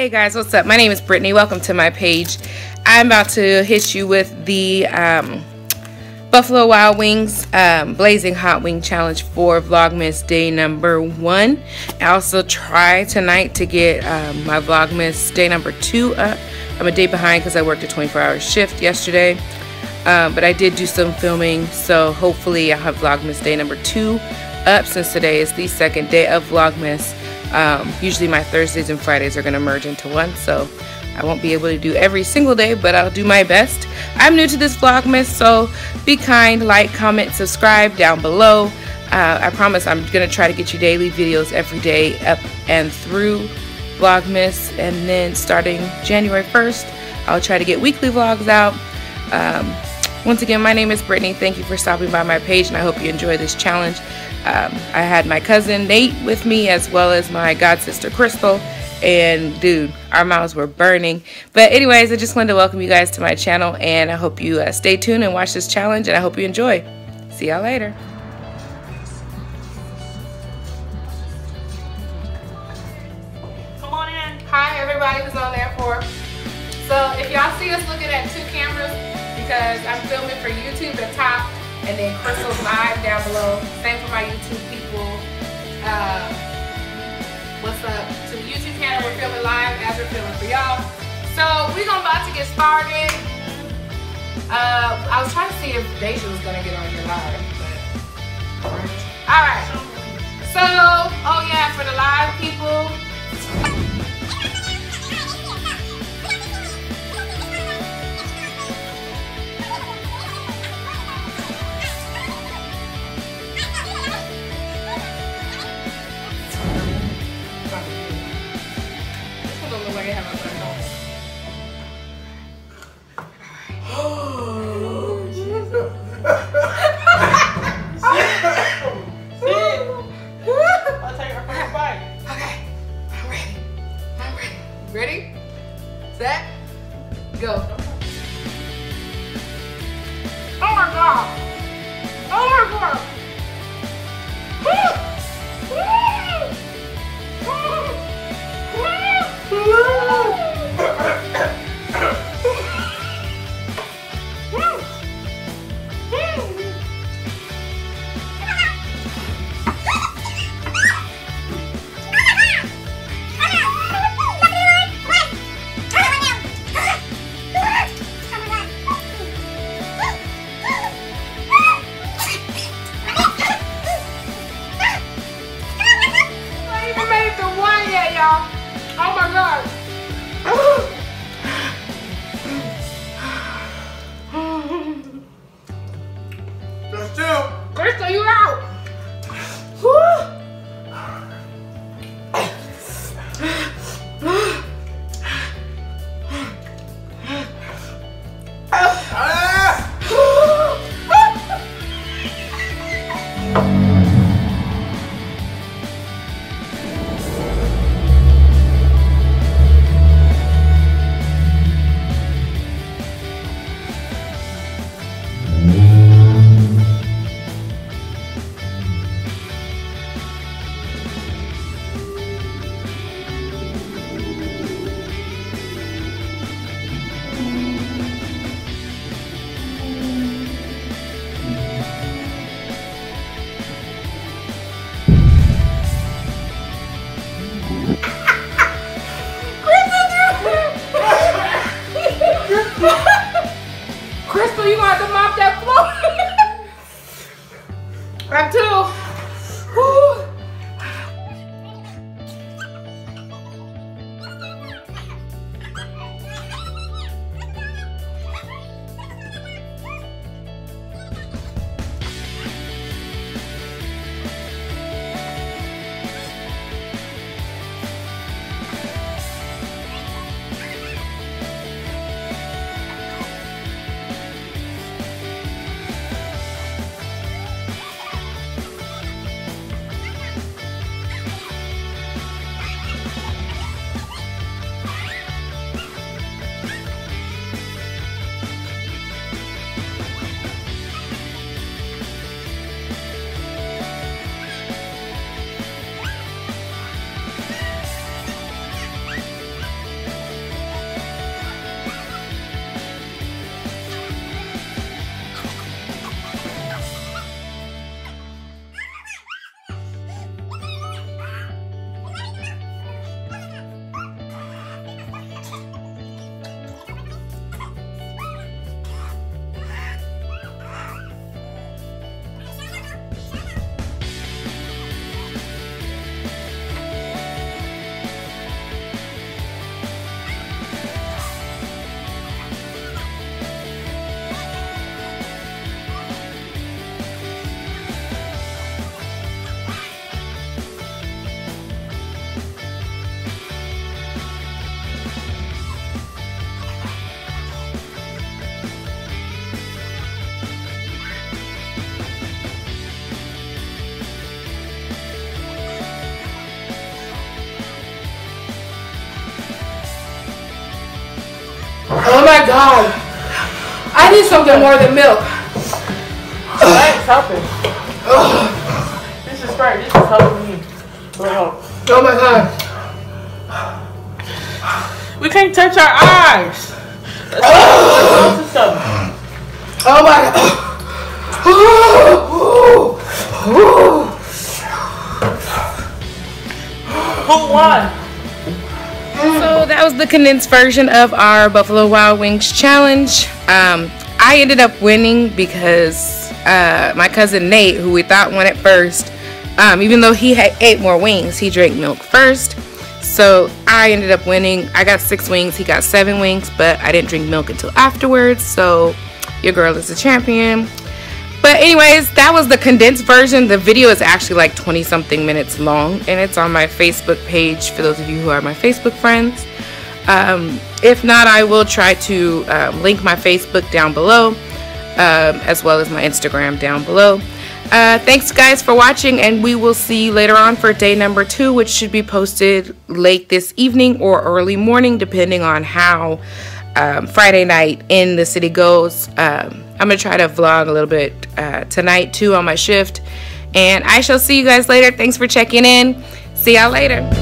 Hey guys, what's up? My name is Brittany. Welcome to my page. I'm about to hit you with the um, Buffalo Wild Wings um, Blazing Hot Wing Challenge for Vlogmas day number one. I also try tonight to get um, my Vlogmas day number two up. I'm a day behind because I worked a 24 hour shift yesterday. Um, but I did do some filming, so hopefully I'll have Vlogmas day number two up since today is the second day of Vlogmas. Um, usually my Thursdays and Fridays are going to merge into one, so I won't be able to do every single day, but I'll do my best. I'm new to this Vlogmas, so be kind, like, comment, subscribe down below. Uh, I promise I'm going to try to get you daily videos every day up and through Vlogmas, and then starting January 1st, I'll try to get weekly vlogs out. Um, once again, my name is Brittany. Thank you for stopping by my page, and I hope you enjoy this challenge. Um, I had my cousin Nate with me, as well as my god sister Crystal. And dude, our mouths were burning. But anyways, I just wanted to welcome you guys to my channel, and I hope you uh, stay tuned and watch this challenge, and I hope you enjoy. See y'all later. Come on in. Hi, everybody who's on there for. So if y'all see us looking at two cameras, because I'm filming for YouTube at top and then Crystal's live down below. Same for my YouTube people. Uh, what's up? To the YouTube channel, we're filming live as we're filming for y'all. So we're gonna about to get started. Uh, I was trying to see if Deja was gonna get on here live, y'all. God. I need something more than milk. That's helping. This is great. This is helping me. Oh. Oh my god. We can't touch our eyes. Let's something. Oh my god. Who won? That was the condensed version of our Buffalo Wild Wings challenge. Um, I ended up winning because uh, my cousin Nate, who we thought won at first, um, even though he had eight more wings, he drank milk first. So I ended up winning. I got six wings, he got seven wings, but I didn't drink milk until afterwards. So your girl is a champion. But anyways, that was the condensed version. The video is actually like 20 something minutes long and it's on my Facebook page for those of you who are my Facebook friends. Um, if not, I will try to um, link my Facebook down below um, as well as my Instagram down below. Uh, thanks guys for watching and we will see you later on for day number two which should be posted late this evening or early morning depending on how um, Friday night in the city goes. Um, I'm going to try to vlog a little bit uh, tonight too on my shift. And I shall see you guys later. Thanks for checking in. See y'all later.